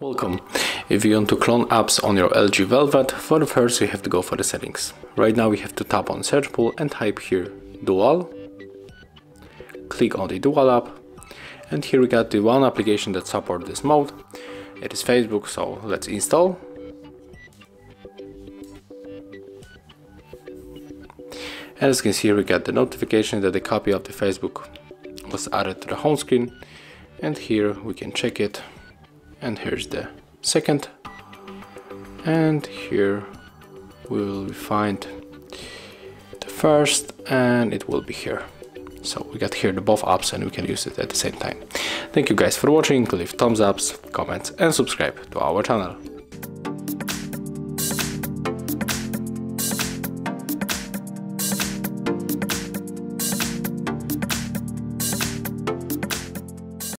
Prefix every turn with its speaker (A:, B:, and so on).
A: Welcome. If you want to clone apps on your LG Velvet, for the first you have to go for the settings. Right now we have to tap on search pool and type here dual. Click on the dual app and here we got the one application that supports this mode. It is Facebook, so let's install. As you can see, we got the notification that a copy of the Facebook was added to the home screen. And here we can check it. And here's the second. And here we will find the first and it will be here. So we got here the both apps and we can use it at the same time. Thank you guys for watching, leave thumbs ups, comments and subscribe to our channel.